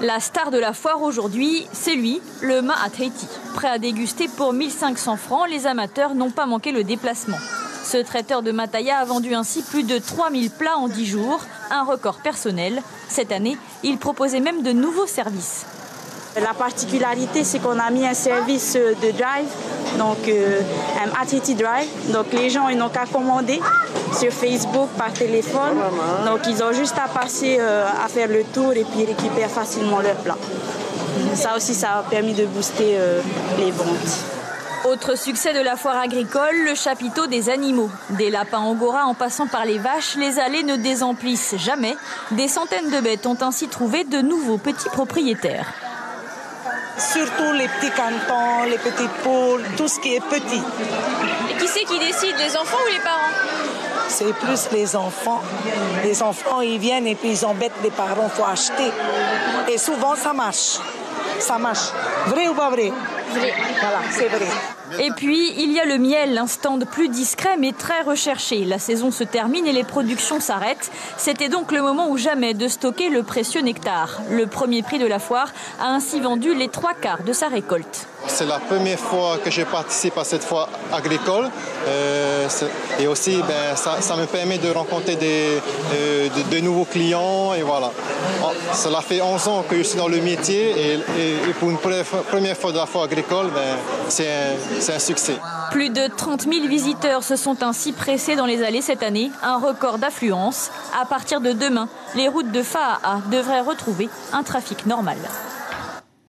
La star de la foire aujourd'hui, c'est lui, le Ma Tahiti. Prêt à déguster pour 1500 francs, les amateurs n'ont pas manqué le déplacement. Ce traiteur de Mataya a vendu ainsi plus de 3000 plats en 10 jours, un record personnel. Cette année, il proposait même de nouveaux services. La particularité, c'est qu'on a mis un service de drive, donc euh, un ATT Drive. Donc les gens, ils n'ont qu'à commander sur Facebook, par téléphone. Donc ils ont juste à passer euh, à faire le tour et puis récupérer facilement leur plat. Ça aussi, ça a permis de booster euh, les ventes. Autre succès de la foire agricole, le chapiteau des animaux. Des lapins angora en passant par les vaches, les allées ne désemplissent jamais. Des centaines de bêtes ont ainsi trouvé de nouveaux petits propriétaires. Surtout les petits cantons, les petits poules, tout ce qui est petit. Et qui c'est qui décide, les enfants ou les parents? C'est plus les enfants. Les enfants, ils viennent et puis ils embêtent les parents, il faut acheter. Et souvent, ça marche. Ça marche. Vrai ou pas vrai? Et puis, il y a le miel, un stand plus discret mais très recherché. La saison se termine et les productions s'arrêtent. C'était donc le moment ou jamais de stocker le précieux nectar. Le premier prix de la foire a ainsi vendu les trois quarts de sa récolte. C'est la première fois que je participe à cette foire agricole. Euh, et aussi, ben, ça, me permet de rencontrer des, euh, de, nouveaux clients. Et voilà. Oh, cela fait 11 ans que je suis dans le métier. Et, pour une première fois de la foire agricole, ben, c'est un, c'est un succès. Plus de 30 000 visiteurs se sont ainsi pressés dans les allées cette année, un record d'affluence. À partir de demain, les routes de Faa devraient retrouver un trafic normal.